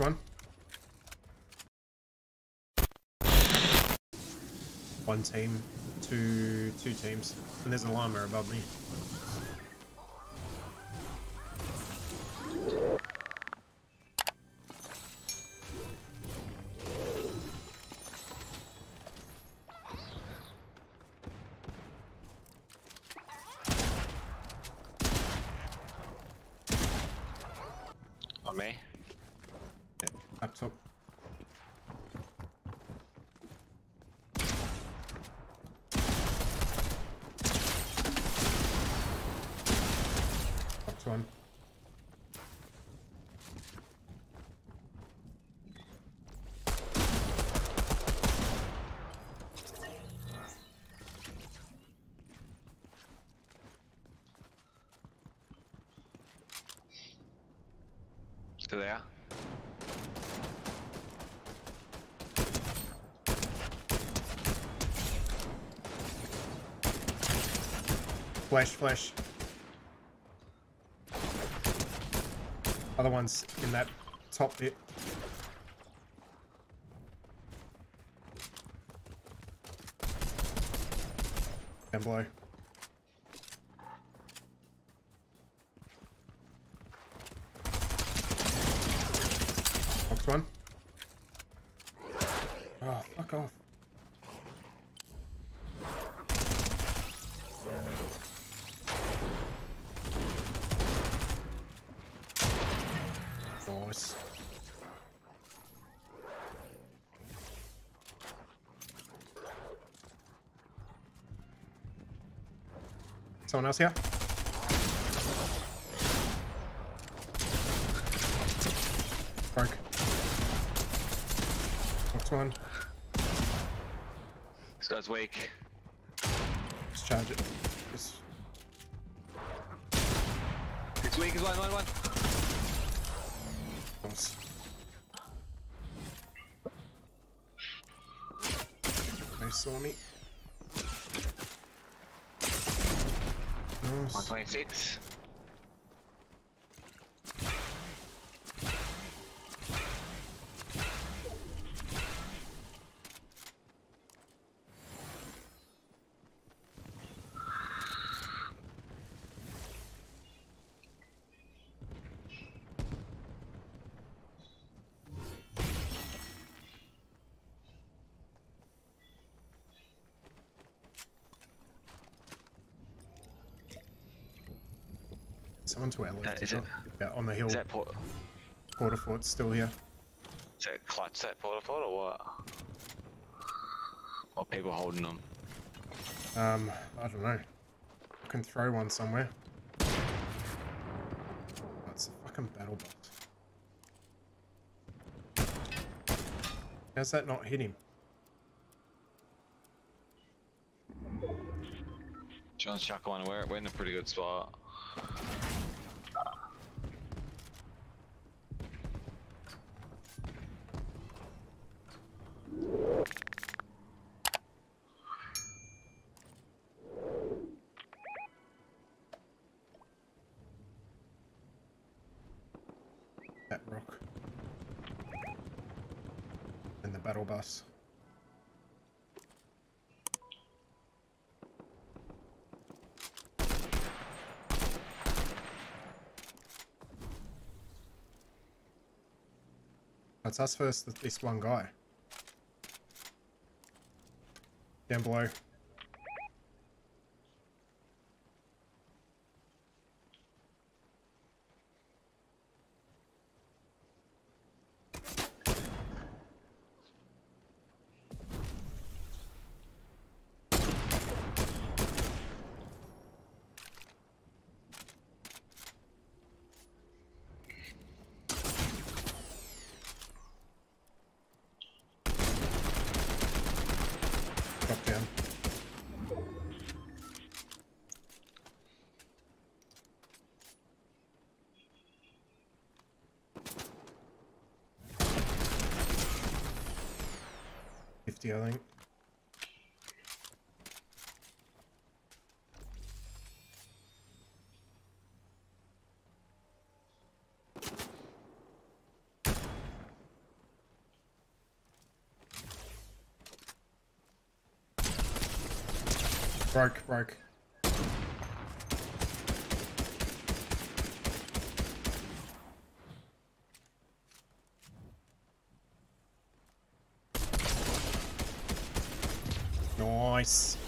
one. One team, two two teams, and there's a llama above me. On me. Yeah, up top. Up one. Still there. Flash, flash. Other one's in that top bit. Down below. Box one. Oh, fuck off. Someone else here? Broke. Next one. This guy's weak. Let's charge it. Just It's weak as one, one, one. Nice. They saw me. Nice. 126. Someone to our left. Uh, is well. Yeah, on the hill. Is that port? Port-a-Fort's still here. Is that clutch that Port-a-Fort or what? Or people holding them? Um, I don't know. I can throw one somewhere. That's a fucking battle box. How's that not hit him? John's chuck one. We're, we're in a pretty good spot. That rock. And the battle bus. That's us first, this one guy. Down below. 50, I think. Broke, broke. Nice.